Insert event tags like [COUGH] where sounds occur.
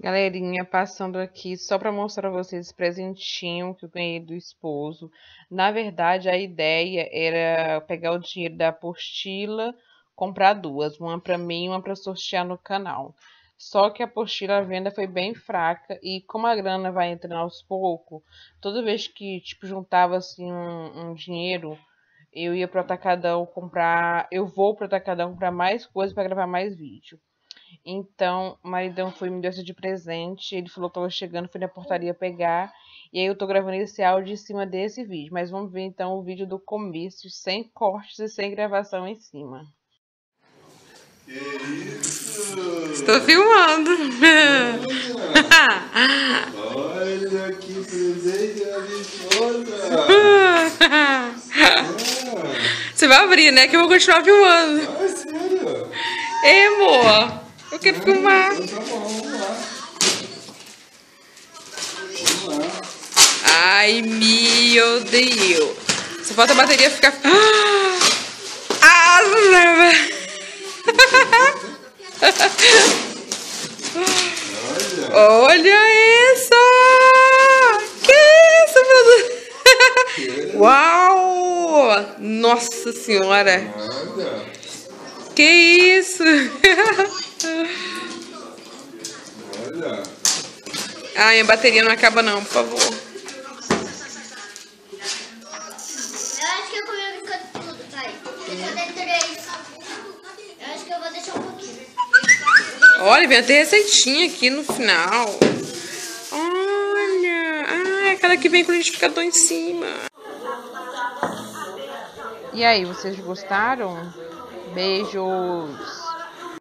Galerinha, passando aqui só para mostrar pra vocês esse presentinho que eu ganhei do esposo. Na verdade, a ideia era pegar o dinheiro da apostila, comprar duas, uma para mim e uma para sortear no canal. Só que a apostila a venda foi bem fraca e como a grana vai entrando aos poucos, toda vez que tipo juntava assim um, um dinheiro, eu ia pro atacadão comprar, eu vou pro atacadão comprar mais coisas para gravar mais vídeo. Então, o maridão foi me deu essa de presente. Ele falou que tava chegando, fui na portaria pegar. E aí eu tô gravando esse áudio em cima desse vídeo. Mas vamos ver então o vídeo do começo, sem cortes e sem gravação em cima. Que isso? Estou filmando. Olha que presente! Você vai abrir, né? Que eu vou continuar filmando. Ah, sério? Ei, amor. Eu quero filmar. Então tá bom, vamos lá. Vamos lá. Ai, meu Deus. Só falta a bateria ficar. Ah, leva. [LAUGHS] Olha! Olha isso! Que isso, meu Deus? [LAUGHS] Uau! Nossa senhora! Olha! Que isso? [LAUGHS] Olha! Ai, a bateria não acaba não, por favor. Eu acho que eu comi tudo, pai. Cadê três? Eu acho que eu vou deixar um pouquinho. Olha, vem até receitinha aqui no final. Olha! Ah, é aquela que vem com o liquidificador em cima. E aí, vocês gostaram? Beijos!